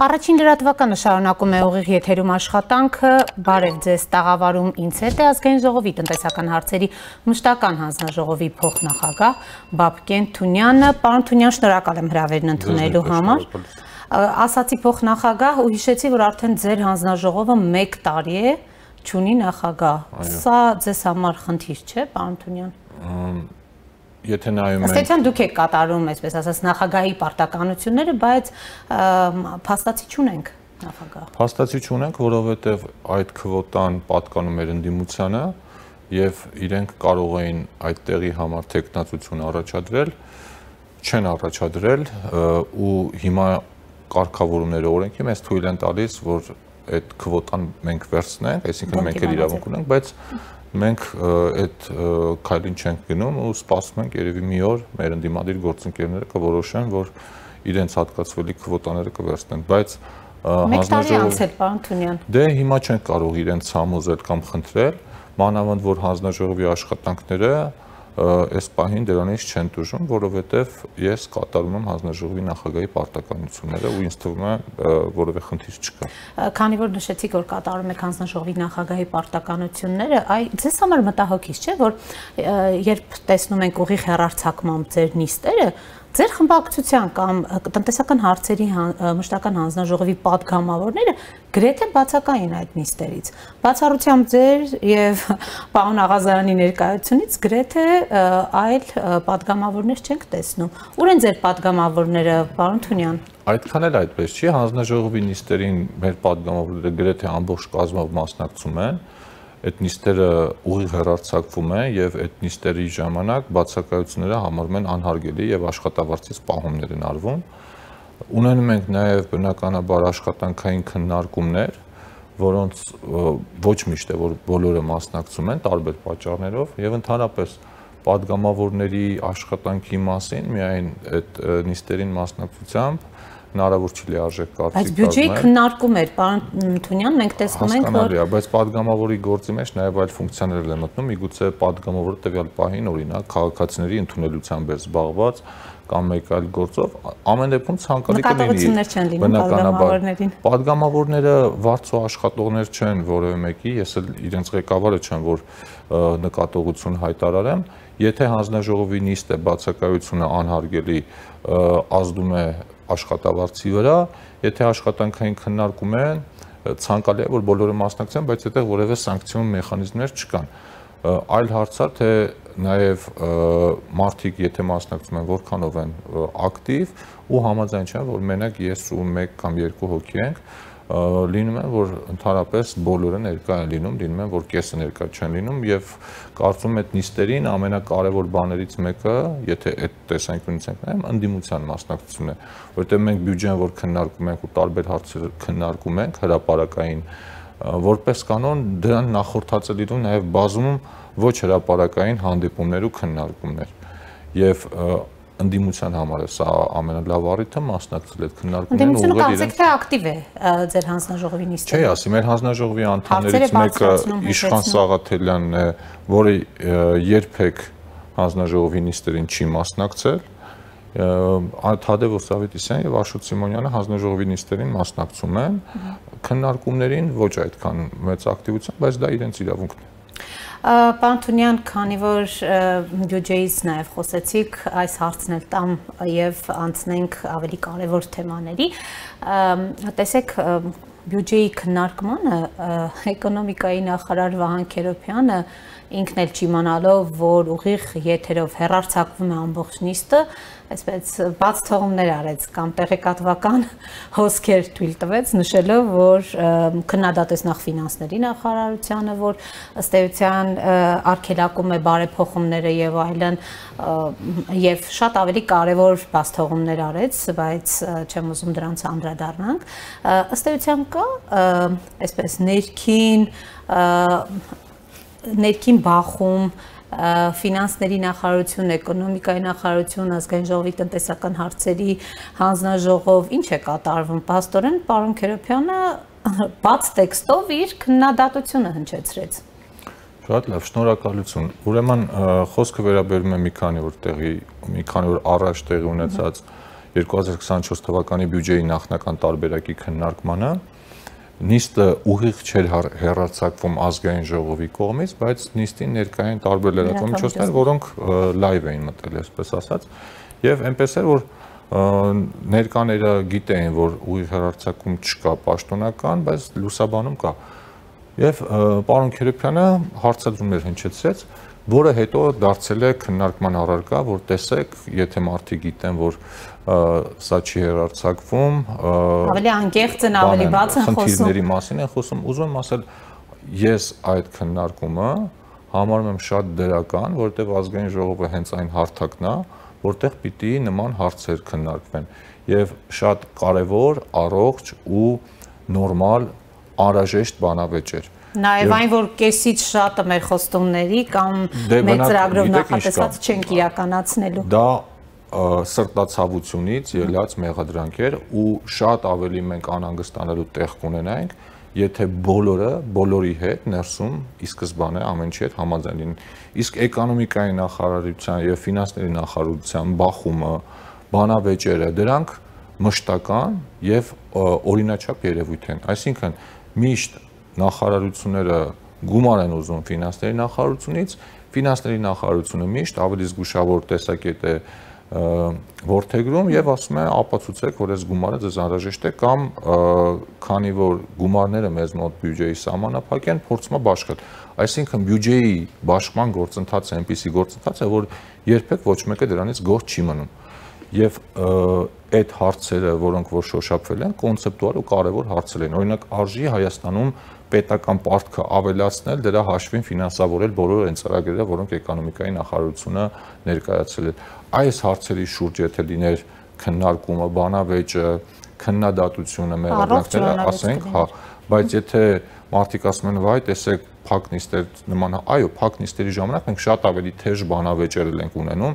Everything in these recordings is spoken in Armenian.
Առաջին լրատվականը շարունակում է ուղիղ եթերում աշխատանքը։ Բարև ձեզ, տաղավարում ինձ հետ է ազգային ժողովի տնտեսական հարցերի մշտական հանձնաժողովի փոխնախագահ Բաբկեն Թունյանը։ Պարոն Թունյան, շնորհակալ եմ հրավերն ընդունելու համար։ Ասացի փոխնախագահ ու հիշեցի, որ արդեն ձեր հանձնաժողովը 1 տարի է ճունի նախագահ։ Սա ձեզ համար խնդիր չէ, պարոն Թունյան եթե նայում ենք Ըստ դուք եք կատարում, այսպես ասած, նախագահի պարտականությունները, բայց փաստացի չունենք նախագահ։ Փաստացի չունենք, որովհետև այդ քվոտան պատկանում էր ընդդիմությանը եւ իրենք կարող էին այդ տեղի համար տեխնացություն առաջադրել, չեն առաջադրել ու հիմա կարգավորումները օրենքի մեզ թույլ են տալիս, որ այդ քվոտան մենք վերցնենք, այսինքն մենք էլ իրավունք ունենք, բայց մենք այդ քայլին չենք գնում ու սպասում ենք երևի մի օր մեր ընդդիմադիր գործընկերները կորոշեն, որ իրենց հատկացվելի քվոտաները կվերցնեն, բայց հանձնաժողովի անցել պարոն Թունյան։ Դե հիմա չենք կարող իրենց համոզել կամ խնդրել, մանավանդ որ հանձնաժողովի աշխատանքները այս պահին դրանից չեն դժում, որովհետև ես կատարում եմ հանձնաժողովի նախագահի պարտականությունները ու ինձ թվում է որևէ խնդիր չկա։ Քանի որ նշեցիք, որ կատարում եք հանձնաժողովի նախագահի պարտականությունները, այ ձեզ համար մտահոգիչ չէ, որ երբ տեսնում ենք ուղիղ հերարցակմամբ ձեր նիստերը, Ձեր խմբակցության կամ տնտեսական հարցերի մշտական հանձնաժողովի падգամավորները գրեթե բացակային այդ նիստերից։ Բացառությամբ ձեր եւ պարոն Աղազարյանի ներկայությունից գրեթե այլ падգամավորներ չենք տեսնում։ Ուր են ձեր падգամավորները, պարոն Թունյան։ Այդքան էլ այդպես չի, հանձնաժողովի նիստերին մեր падգամավորները գրեթե ամբողջ կազմով մասնակցում են։ Ա, այդ նիստերը ուղիղ հերարցակվում է եւ այդ նիստերի ժամանակ բացակայությունները համարվում են անհարգելի եւ աշխատավարձից պահումներ են արվում։ Ունենում ենք նաեւ բնականաբար աշխատանքային քննարկումներ, որոնց ոչ միշտ է որ բոլորը մասնակցում են տարբեր պատճառներով եւ ընդհանրապես падգամավորների աշխատանքի մասին միայն այդ նիստերին մասնակցությամբ հնարավոր չի լիարժեք կարծիք Բայց բյուջեի քննարկում էր պարոն Թունյան, մենք տեսնում ենք որ Հասկանալի է, բայց падգամավորի գործի մեջ նաև այլ ֆունկցիաներ են մտնում, իգուցե падգամավորը տվյալ պահին օրինակ քաղաքացիների ընդունելությամբ էր զբաղված կամ մեկ այլ գործով ամեն դեպքում ցանկալի կլինի բնականաբար падգամավորները վարձու աշխատողներ չեն որևէ մեկի ես էլ իրենց ղեկավարը չեմ որ նկատողություն հայտարարեմ եթե հանձնաժողովի նիստ է բացակայությունը անհարգելի ազդում է աշխատավարձի վրա, եթե աշխատանքային քննարկում են, ցանկալի է որ բոլորը մասնակցեն, բայց այդտեղ որևէ սանկցիոն մեխանիզմներ չկան։ Այլ հարցա թե նաև մարդիկ եթե մասնակցում են որքանով են ակտիվ ու համաձայն չեն որ մենակ ես ու մեկ կամ երկու հոգի ենք, լինում է որ ընդհանրապես բոլորը ներկա են լինում, լինում է որ կեսը ներկա չեն լինում եւ կարծում եմ այդ նիստերին ամենակարևոր բաներից մեկը, եթե այդ տեսանկյունից ենք նայում, ընդդիմության մասնակցությունն է, որովհետեւ մենք բյուջեն որ քննարկում ենք ու տարբեր հարցեր քննարկում ենք հրաապարակային որպես կանոն դրան նախորդած է լինում նաև բազում ոչ հրաապարակային հանդիպումներ ու քննարկումներ եւ ընդդիմության համար է սա ամենալավ առիթը մասնակցել այդ քննարկումներին ու ուղղել իրենց թե ակտիվ է ձեր հանձնաժողովի նիստը Չէ, ասի մեր հանձնաժողովի անդամներից մեկը Իշխան Սաղաթելյանն է, որը երբեք հանձնաժողովի նիստերին չի մասնակցել Թադևոս Սավետիսյան եւ Աշոտ Սիմոնյանը հանձնաժողովի նիստերին մասնակցում են քննարկումներին ոչ այդքան մեծ ակտիվությամբ, բայց դա իրենց իրավունքն է Պարոն Թունյան, քանի որ բյուջեից նաև խոսեցիք, այս հարցն էլ տամ եւ անցնենք ավելի կարևոր թեմաների։ Տեսեք, բյուջեի քննարկմանը էկոնոմիկայի նախարար Վահան Քերոբյանը ինքն էլ չիմանալով, որ ուղիղ եթերով հերարցակվում է ամբողջ նիստը, այսպես բաց թողումներ արեց կամ տեղեկատվական հոսքեր թույլ տվեց, նշելով, որ քննադատեց նախ ֆինանսների նախարարությանը, որ ըստ էության արգելակում է բարեփոխումները եւ այլն եւ շատ ավելի կարեւոր բաց թողումներ արեց, բայց չեմ ուզում դրանց անդրադառնանք։ Ըստ էության կա այսպես ներքին ներքին բախում ֆինանսների նախարարություն, էկոնոմիկայի նախարարություն, ազգային ժողովի տնտեսական հարցերի հանձնաժողով ինչ է կատարվում։ Պաստորեն պարոն Քերոփյանը բաց տեքստով իր քննադատությունը հնչեցրեց։ Շատ լավ, շնորհակալություն։ Ուրեմն խոսքը վերաբերում է մի քանի օր տեղի, մի քանի օր առաջ տեղի ունեցած 2024 թվականի բյուջեի նախնական տարբերակի քննարկմանը նիստը ուղիղ չէր հերարցակվում ազգային ժողովի կողմից, բայց նիստին ներկային տարբեր լրատվամիջոցներ, որոնք լայվ էին մտել, այսպես ասած, եւ այնպես էր որ ներկաները գիտեին, որ ուղիղ հերարցակում չկա պաշտոնական, բայց լուսաբանում կա։ Եվ պարոն Քերեփյանը հարցադրումներ հնչեցրեց, որը հետո դարձել է քննարկման առարկա, որ տեսեք, եթե մարդիկ գիտեն, որ սա չի հերարցակվում, ավելի անկեղծ են, ավելի բաց են խոսում։ Խնդիրների մասին են խոսում։ Ուզում եմ ասել, ես այդ քննարկումը համարում եմ շատ դրական, որովհետև ազգային ժողովը հենց այն հարթակն է, որտեղ պիտի նման հարցեր քննարկվեն եւ շատ կարեւոր, առողջ ու նորմալ անհրաժեշտ բանավեճեր։ Նաև այն, որ կեսից շատը մեր խոստումների կամ դե մեր ծրագրով նախատեսված չենք իրականացնելու։ Դա սրտացավությունից ելած մեղադրանք էր ու շատ ավելի մենք անհանգստանալու տեղ կունենայինք, եթե բոլորը բոլորի հետ ներսում ի սկզբանե ամենի հետ համաձայն լինեն։ Իսկ էկոնոմիկայի նախարարության եւ ֆինանսների նախարարության բախումը, բանավեճերը, դրանք մշտական եւ օրինաչափ երևույթ են։ Այսինքն միշտ նախարարությունները գումար են ուզում ֆինանսների նախարարությունից, ֆինանսների նախարարությունը միշտ ավելի զգուշավոր տեսակետ է որթեգրում եւ ասում է ապացուցեք, որ այս գումարը ձեզ անհրաժեշտ է կամ քանի որ գումարները մեզ մոտ բյուջեի սահմանափակ են, փորձում է բաշխել։ Այսինքն բյուջեի բաշխման գործընթացը այնպիսի գործընթաց է, որ երբեք ոչ մեկը դրանից գործ չի մնում։ Եվ այդ հարցերը, որոնք որ շոշափվել են, կոնցեպտուալ ու կարևոր հարցեր են։ Օրինակ արժի Հայաստանում պետական պարտքը ավելացնել, դրա հաշվին ֆինանսավորել բոլոր այն ծրագրերը, որոնք էկոնոմիկայի նախարարությունը ներկայացրել է։ Այս հարցերի շուրջ եթե լիներ քննարկումը, բանավեճը, քննադատությունը մեր օրենքները, ասենք, հա, բայց եթե մարդիկ ասում են, վայ, տեսեք, փակ նիստեր նման այո փակ նիստերի ժամանակ մենք շատ ավելի թեժ բանավեճերել ենք ունենում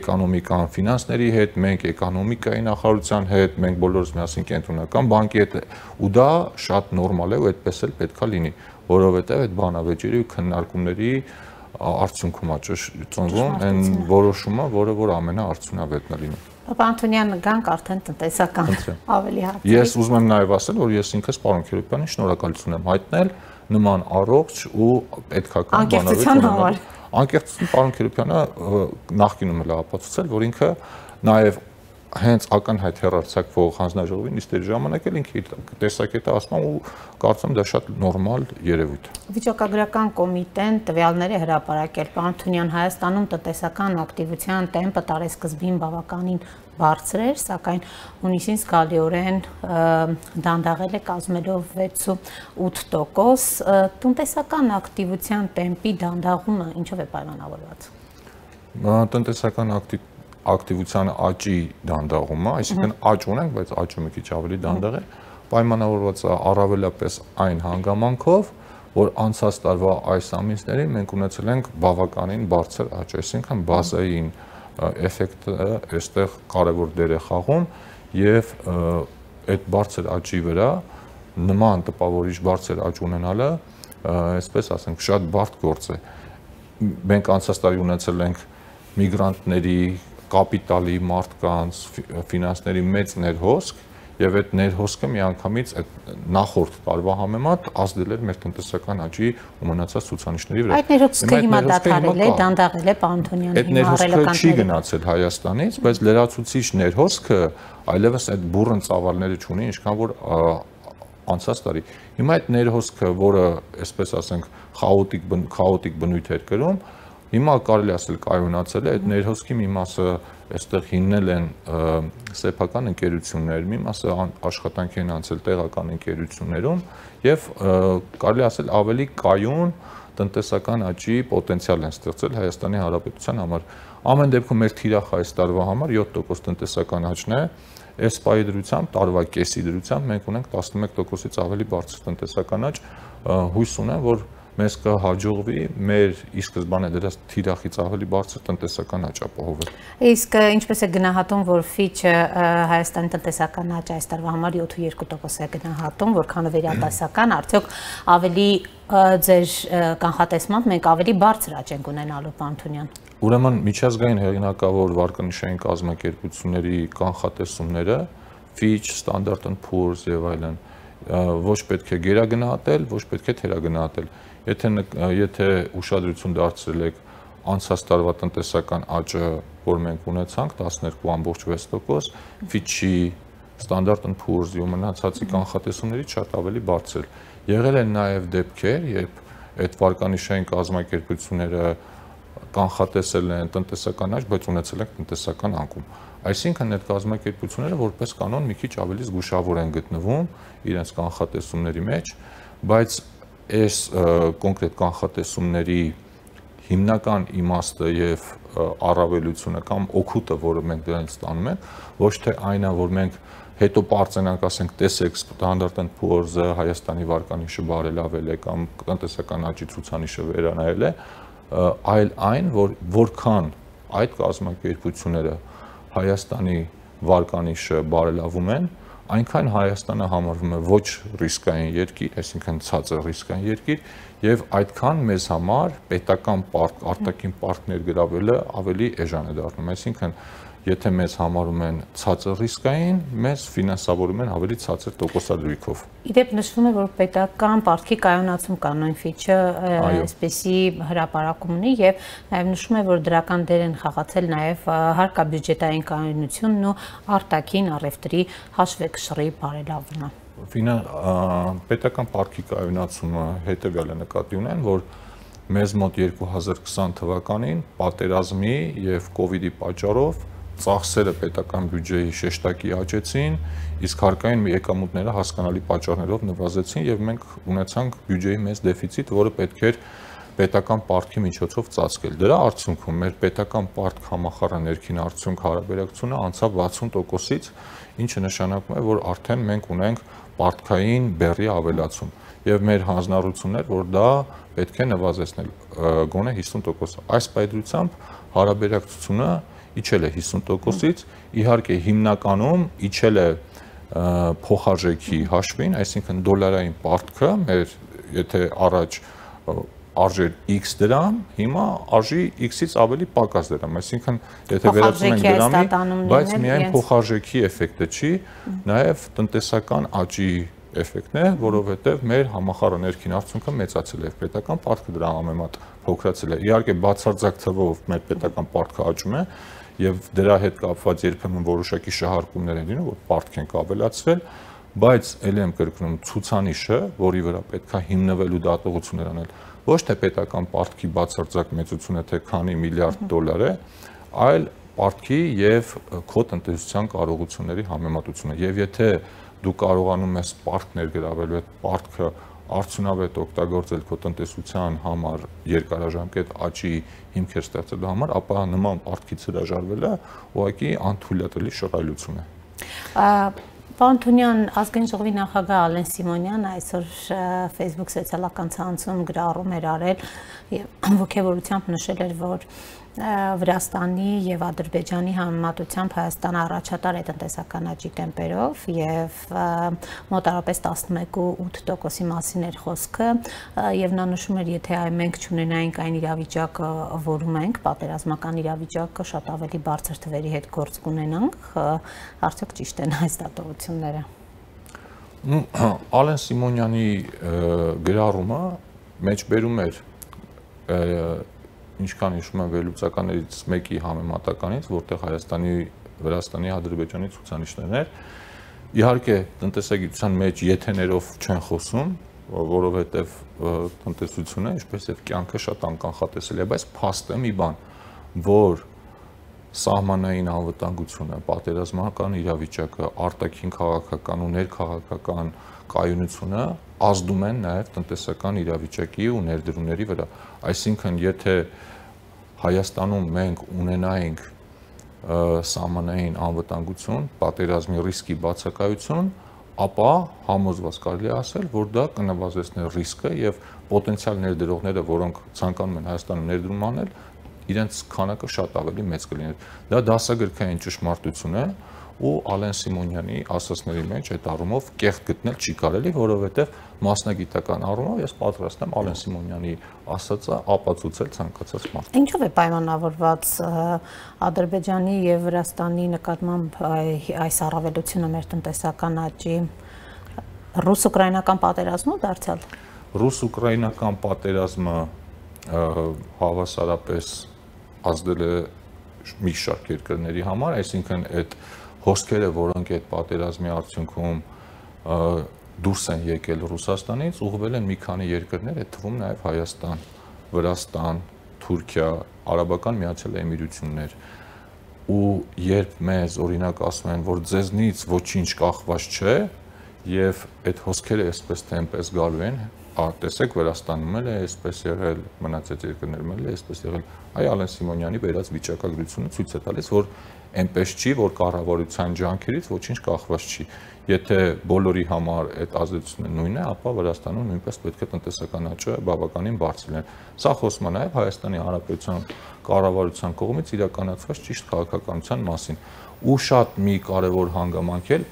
էկոնոմիկան ֆինանսների հետ մենք էկոնոմիկայի նախարարության հետ մենք բոլորս միասին կենտրոնական բանկի հետ ու դա շատ նորմալ է ու այդպես էլ պետքա լինի որովհետև այդ բանավեճերի ու քննարկումների արդյունքում է ծնվում այն որոշումը, որը որ ամենաարդյունավետն է լինում։ Պապա Անտոնյան գանք արդեն տնտեսական ավելի հարցեր։ Ես ուզում եմ նաև ասել, որ ես ինքս պարոն Քիրոպյանին շնորհակալություն եմ հայտնել նման առողջ ու պետքական բանավեճ համար։ Անկեղծություն պարոն Քիրոպյանը նախկինում էլ ապացուցել, որ ինքը նաև հենց ակնհայտ հերարցակվող հանձնաժողովի նիստերի ժամանակ էլ ինքը տեսակետը ասում ու կարծում դա շատ նորմալ երևույթ է։ Վիճակագրական կոմիտեն տվյալները հրապարակել պարոն Թունյան Հայաստանում տնտեսական ակտիվության տեմպը տարեսկզբին բավականին բարձր էր, սակայն հունիսին զգալիորեն դանդաղել է կազմելով 6.8%։ Տնտեսական ակտիվության տեմպի դանդաղումը ինչով է պայմանավորված։ Տնտեսական ակտիվ ակտիվության աճի դանդաղումը, այսինքն աճ ունենք, բայց աճը մի քիչ ավելի դանդաղ է, պայմանավորված է առավելապես այն հանգամանքով, որ անցած տարվա այս ամիսներին մենք ունեցել ենք բավականին բարձր աճ, այսինքն բազային էֆեկտը այստեղ կարևոր դեր է խաղում եւ այդ բարձր աճի վրա նման տպավորիչ բարձր աճ ունենալը, այսպես ասենք, շատ բարդ գործ է։ Մենք անցած տարի ունեցել ենք միգրանտների կապիտալի, մարդկանց, ֆինանսների մեծ ներհոսք եւ այդ ներհոսքը միանգամից այդ նախորդ տարվա համեմատ ազդել էր մեր տնտեսական աճի ու մնացած ցուցանիշների վրա։ Այդ ներհոսքը հիմա դադարել է, դանդաղել է Պանթոնյանը հիմա ներհոսքը չի գնացել Հայաստանից, բայց լրացուցիչ ներհոսքը այլևս այդ բուրըն ծավալները չունի, ինչքան որ անցած տարի։ Հիմա այդ ներհոսքը, որը, այսպես ասենք, խաոտիկ խաոտիկ բնույթ էր կրում, Հիմա կարելի ասել կայունացել է, այդ ներհոսքի մի մասը այստեղ հիմնել են սեփական ընկերություններ, մի մասը աշխատանք են անցել տեղական ընկերություններում եւ կարելի ասել ավելի կայուն տնտեսական աճի պոտենցիալ են ստեղծել Հայաստանի Հանրապետության համար։ Ամեն դեպքում մեր թիրախ այս տարվա համար 7% տնտեսական աճն է, այս պայի դրությամբ տարվա կեսի դրությամբ մենք ունենք 11%-ից ավելի բարձր տնտեսական աճ, հույս ունեմ, որ մեզ կհաջողվի մեր ի սկզբանե դրած թիրախից ավելի բարձր տնտեսական աճ ապահովել։ Իսկ ինչպես է գնահատում, որ Fitch-ը Հայաստանի տնտեսական աճ այս տարվա համար 7.2% է գնահատում, որքանը վերատասական, արդյոք ավելի ձեր կանխատեսմամբ մենք ավելի բարձր աճ ենք ունենալու Պանթունյան։ Ուրեմն միջազգային հեղինակավոր վարկանիշային կազմակերպությունների կանխատեսումները Fitch, Standard & Poor's եւ այլն ոչ պետք է գերագնահատել, ոչ պետք է թերագնահատել։ Եթե եթե ուշադրություն դարձրել եք անցած տարվա տնտեսական աճը, որ մենք ունեցանք 12.6%, Fitch-ի Standard & Poor's-ի ու մնացածի կանխատեսումներից շատ ավելի բարձր։ Եղել են նաև դեպքեր, երբ այդ վարկանիշային կազմակերպությունները կանխատեսել են տնտեսական աճ, բայց ունեցել են տնտեսական անկում։ Այսինքն այդ կազմակերպությունները որպես կանոն մի քիչ ավելի զգուշավոր են գտնվում իրենց կանխատեսումների մեջ, բայց այս կոնկրետ կանխատեսումների հիմնական իմաստը եւ առավելությունը կամ օգուտը, որը մենք դրանից ստանում ենք, ոչ թե այն է, որ մենք հետո པարծենանք, ասենք, տեսեք Standard & Poor's-ը Հայաստանի վարկանիշը բարելավել է կամ տնտեսական աճի ցուցանիշը վերանայել է, այլ այն, որ որքան այդ կազմակերպությունները Հայաստանի վարկանիշը բարելավում են, այնքան Հայաստանը համարվում է ոչ ռիսկային երկիր, այսինքն ցածր ռիսկային երկիր, եւ այդքան մեզ համար պետական պարկ, արտաքին պարտներ գրավելը ավելի էժան է դառնում, այսինքն եթե մեզ համարում են ցածր ռիսկային, մեզ ֆինանսավորում են ավելի ցածր տոկոսադրույքով։ Իդեպ նշվում է, որ պետական պարտքի կայունացում կանոն ֆիչը այսպեսի հրապարակում ունի եւ նաեւ նշվում է, որ դրական դեր են խաղացել նաեւ հարկաբյուջետային կայունությունն ու արտաքին առևտրի հաշվեկշռի բարելավումը։ Ֆինա պետական պարտքի կայունացումը հետեւյալը նկատի ունեն, որ մեզ մոտ 2020 թվականին պատերազմի եւ կ ូវ իդի պատճառով ծախսերը պետական բյուջեի շեշտակի աճեցին, իսկ հարկային եկամուտները հասկանալի պատճառներով նվազեցին եւ մենք ունեցանք բյուջեի մեծ դեֆիցիտ, որը պետք էր պետական պարտքի միջոցով ծածկել։ Դրա արդյունքում մեր պետական պարտք համախառն ներքին արդյունք հարաբերակցությունը անցավ 60%-ից, ինչը նշանակում է, որ արդեն մենք ունենք պարտքային բեռի ավելացում եւ մեր հանձնառություններ, որ դա պետք է նվազեցնել գոնե 50%։ Այս պայծրությամբ հարաբերակցությունը իջել է 50%-ից, իհարկե հիմնականում իջել է փոխարժեքի հաշվին, այսինքն դոլարային պարտքը մեր եթե առաջ արժեր X դրամ, հիմա արժի X-ից ավելի պակաս դրամ, այսինքն եթե վերածում ենք դրամի, բայց միայն փոխարժեքի էֆեկտը չի, նաև տնտեսական աճի էֆեկտն է, որովհետև մեր համախառն ներքին արդյունքը մեծացել է, պետական պարտքը դրա համեմատ փոքրացել է։ Իհարկե բացարձակ թվով մեր պետական պարտքը աճում է, եւ դրա հետ կապված երբեմն որոշակի շահարկումներ են լինում, որ պարտք են կավելացվել, բայց ելի եմ կրկնում ցուցանիշը, որի վրա պետքա հիմնվելու դատողություններ անել, ոչ թե պետական պարտքի բացարձակ մեծությունը, թե քանի միլիարդ դոլար է, այլ պարտքի եւ քո տնտեսության կարողությունների համեմատությունը։ Եվ եթե դու կարողանում ես պարտք ներգրավելու այդ պարտքը արդյունավետ օգտագործել քո տնտեսության համար երկարաժամկետ աճի հիմքեր ստեղծելու համար, ապա նման պարտքից հրաժարվելը ուղղակի անթույլատրելի շռայլություն է։ Պարոն Թունյան, ազգային ժողովի նախագահ Ալեն Սիմոնյան այսօր Facebook սոցիալական ցանցում գրառում էր արել եւ ողջավորությամբ նշել էր, որ Վրաստանի եւ Ադրբեջանի համեմատությամբ Հայաստանը առաջատար է տնտեսական աճի տեմպերով եւ մոտարապես 11.8%-ի մասին էր խոսքը եւ նա նշում էր եթե այ մենք ճունենայինք այն իրավիճակը, որում ենք, պատերազմական իրավիճակը շատ ավելի բարձր թվերի հետ գործ կունենանք, արդյոք ճիշտ են այս դատողությունները։ Ալեն Սիմոնյանի գրառումը մեջբերում էր ինչքան հիշում եմ վերլուծականներից մեկի համեմատականից, որտեղ Հայաստանի, Վրաստանի, Ադրբեջանի ցուցանիշներն էր։ Իհարկե, տնտեսագիտության մեջ եթեներով չեն խոսում, որովհետև տնտեսությունը, ինչպես եւ կյանքը շատ անկանխատեսելի է, բայց փաստը մի բան, որ սահմանային անվտանգությունը, պատերազմական իրավիճակը, արտաքին քաղաքական ու ներքաղաքական կայունությունը ազդում են նաև տնտեսական իրավիճակի ու ներդրումների վրա։ Այսինքն, եթե Հայաստանում մենք ունենայինք սահմանային անվտանգություն, պատերազմի ռիսկի բացակայություն, ապա համոզված կարելի ասել, որ դա կնվազեցնի ռիսկը եւ պոտենցիալ ներդրողները, որոնք ցանկանում են Հայաստանում ներդրում անել, իրենց քանակը շատ ավելի մեծ կլիներ։ Դա դասագրքային ճշմարտություն է, ու Ալեն Սիմոնյանի ասածների մեջ այդ առումով կեղտ գտնել չի կարելի, որովհետև մասնագիտական առումով ես պատրաստ եմ Ալեն Սիմոնյանի ասածը ապացուցել ցանկացած մարդ։ Ինչով է պայմանավորված Ադրբեջանի եւ Վրաստանի նկատմամբ այս առավելությունը մեր տնտեսական աճի ռուս-ուկրաինական պատերազմով դարձյալ։ Ռուս-ուկրաինական պատերազմը հավասարապես ազդել է մի շարք երկրների համար, այսինքն այդ հոսքերը, որոնք այդ պատերազմի արդյունքում դուրս են եկել Ռուսաստանից, ուղղվել են մի քանի երկրներ, այդ թվում նաև Հայաստան, Վրաստան, Թուրքիա, Արաբական Միացյալ Էմիրություններ ու երբ մեզ օրինակ ասում են, որ ձեզնից ոչինչ կախված չէ եւ այդ հոսքերը այսպես թե այնպես գալու են, տեսեք Վրաստանում էլ է այսպես եղել, մնացած երկրներում էլ է այսպես եղել։ Այ Ալեն Սիմոնյանի վերած վիճակագրությունը ցույց է տալիս, որ այնպես չի, որ կառավարության ջանքերից ոչինչ կախված չի։ Եթե բոլորի համար այդ ազդեցությունը նույնն է, ապա Վրաստանում նույնպես պետք է տնտեսական աճը բավականին բարձր լինի։ Սա խոսում է նաև Հայաստանի Հանրապետության կառավարության կողմից իրականացված ճիշտ քաղաքականության մասին։ Ու շատ մի կարևոր հանգամանք էլ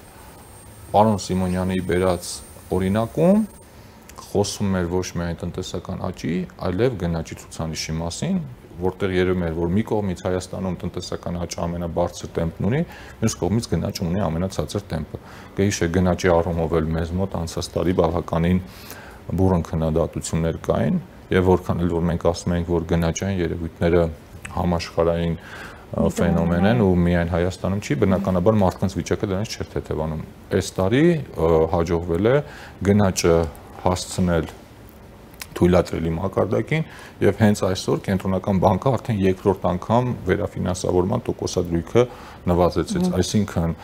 պարոն Սիմոնյանի բերած օրինակում խոսում էր ոչ միայն տնտեսական աճի, այլև գնաճի ցուցանիշի մասին, որտեղ երևում էր, որ մի կողմից Հայաստանում տնտեսական աճը ամենաբարձր տեմպն ունի, մյուս կողմից գնաճը ունի ամենացածր տեմպը։ Գեիշը գնաճի առումով էլ մեզ մոտ անցած տարի բավականին բուրըն քննադատություններ կային, եւ որքան էլ որ մենք ասում ենք, որ գնաճային երևույթները համաշխարհային ֆենոմեն են ու միայն Հայաստանում չի, բնականաբար մարդկանց վիճակը դրանից չէր թեթևանում։ Այս տարի հաջողվել է գնաճը հասցնել թույլատրելի մակարդակին եւ հենց այսօր կենտրոնական բանկը արդեն երկրորդ անգամ վերաֆինանսավորման տոկոսադրույքը նվազեցեց, այսինքն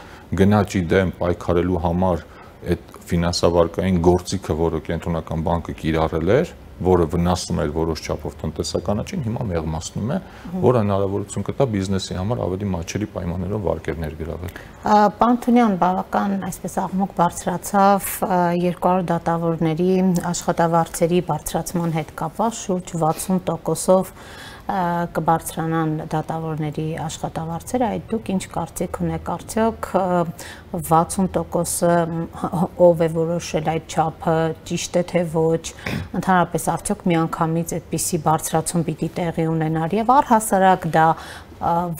գնաճի դեմ պայքարելու համար այդ ֆինանսավարկային գործիքը, որը կենտրոնական բանկը կիրառել էր, որը վնասում էր որոշ չափով տնտեսական աճին, հիմա մեղմացնում է, որը հնարավորություն կտա բիզնեսի համար ավելի մաչելի պայմաններով վարկեր ներգրավել։ Պանթունյան բավական այսպես աղմուկ բարձրացավ 200 դատավորների աշխատավարձերի բարձրացման հետ կապված շուրջ 60%-ով կբարձրանան դատավորների աշխատավարձերը, այդ դուք ինչ կարծիք ունեք, արդյոք 60%-ը ով է որոշել այդ չափը, ճիշտ է թե ոչ, ընդհանրապես արդյոք միանգամից այդպիսի բարձրացում պիտի տեղի ունենար եւ առհասարակ դա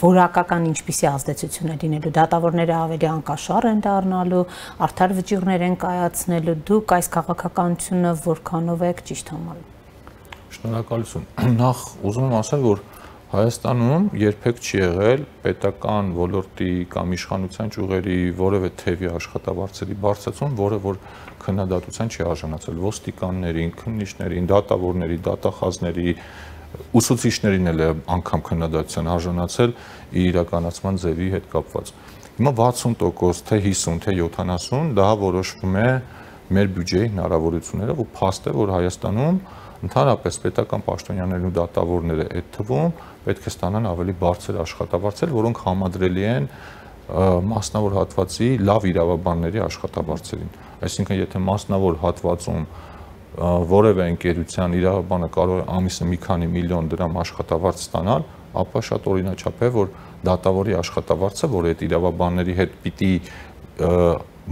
որակական ինչպիսի ազդեցություն է լինելու դատավորները ավելի անկաշառ են դառնալու, արդար վճիռներ են կայացնելու, դուք այս քաղաքականությունը որքանով եք ճիշտ համարում Շնորհակալություն։ Նախ ուզում եմ ասել, որ Հայաստանում երբեք չի եղել պետական ոլորտի կամ իշխանության ճյուղերի որևէ թևի աշխատավարձերի բարձրացում, որը որ քննադատության չի արժանացել ոստիկաններին, քննիչներին, դատավորների, դատախազների, ուսուցիչներին էլ անգամ քննադատության արժանացել իր իրականացման ձևի հետ կապված։ Հիմա 60% թե 50 թե 70 դա որոշվում է մեր բյուջեի հնարավորություններով ու փաստ է որ Հայաստանում Ընդհանրապես պետական պաշտոնյաներն ու դատավորները այդ թվում պետք է ստանան ավելի բարձր աշխատավարձեր, որոնք համադրելի են մասնավոր հատվածի լավ իրավաբանների աշխատավարձերին։ Այսինքն, եթե մասնավոր հատվածում որևէ ընկերության իրավաբանը կարող է ամիսը մի քանի միլիոն դրամ աշխատավարձ ստանալ, ապա շատ օրինաչափ է, որ դատավորի աշխատավարձը, որ այդ իրավաբանների հետ պիտի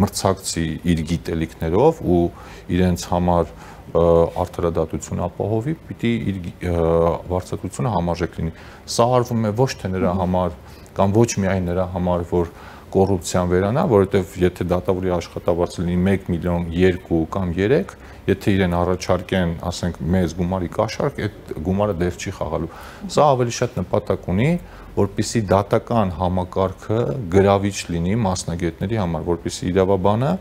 մրցակցի իր գիտելիքներով ու իրենց համար արդարադատություն ապահովի, պիտի իր վարչացությունը համարժեք լինի։ Սա արվում է ոչ թե նրա համար կամ ոչ միայն նրա համար, որ կոռուպցիան վերանա, որովհետև եթե դատավորի աշխատավարձը լինի 1 միլիոն 2 կամ 3, եթե իրեն առաջարկեն, ասենք, մեծ գումարի կաշառք, այդ գումարը դեռ չի խաղալու։ Սա ավելի շատ նպատակ ունի, որպիսի դատական համակարգը գրավիչ լինի մասնագետների համար, որպիսի իրավաբանը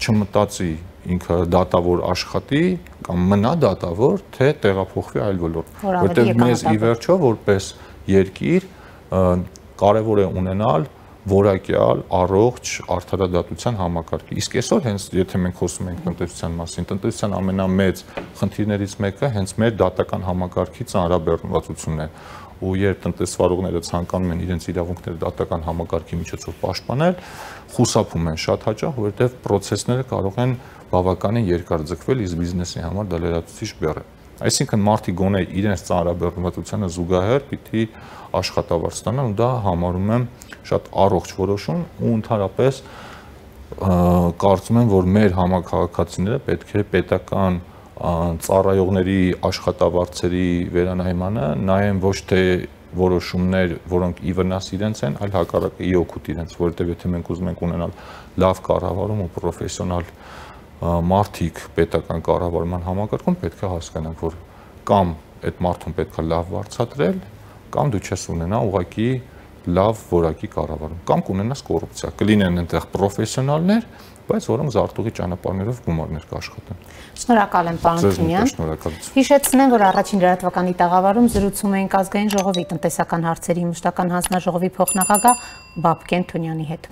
չմտածի ինքը դատավոր աշխատի կամ մնա դատավոր, թե տեղափոխվի այլ ոլորտ, որտեղ մեզ ի վերջո որպես երկիր կարևոր է ունենալ որակյալ, առողջ արդարադատության համակարգի։ Իսկ այսօր հենց եթե մենք խոսում ենք տնտեսության մասին, տնտեսության ամենամեծ խնդիրներից մեկը հենց մեր դատական համակարգի ծանրաբեռնվածությունն է ու երբ տնտեսվարողները ցանկանում են իրենց իրավունքները դատական համակարգի միջոցով պաշտպանել, խուսափում են շատ հաճախ, որովհետև process-ները կարող են բավականին երկար ձգվել, իսկ բիզնեսի համար դա լրացուցիչ բեռ է։ Այսինքն մարդիկ գոնե իրենց ծանրաբեռնվածությանը զուգահեռ պիտի աշխատավարձ ստանան ու դա համարում եմ շատ առողջ որոշում ու ընդհանրապես կարծում եմ, որ մեր համակարգացիները պետք է պետական ծառայողների աշխատավարձերի վերանայմանը նայեն ոչ թե որոշումներ, որոնք ի վնաս իրենց են, այլ հակառակը ի օգուտ իրենց, որովհետև եթե մենք ուզում ենք ունենալ լավ կառավարում ու պրոֆեսիոնալ մարդիկ պետական կառավարման համակարգում պետք է հասկանանք, որ կամ այդ մարդուն պետք է լավ վարձատրել, կամ դու չես ունենա ուղակի լավ որակի կառավարում, կամ կունենաս կոռուպցիա։ Կլինեն այնտեղ պրոֆեսիոնալներ, բայց որոնք զարտուղի ճանապարհներով գումարներ կաշխատեն։ Շնորհակալ եմ, պարոն Թունյան։ Շնորհակալություն։ Հիշեցնեմ, որ առաջին լրատվականի տաղավարում զրուցում էինք ազգային ժողովի տնտեսական հարցերի մշտական հանձնաժողովի փոխնախագահ Բաբկեն Թունյանի հետ։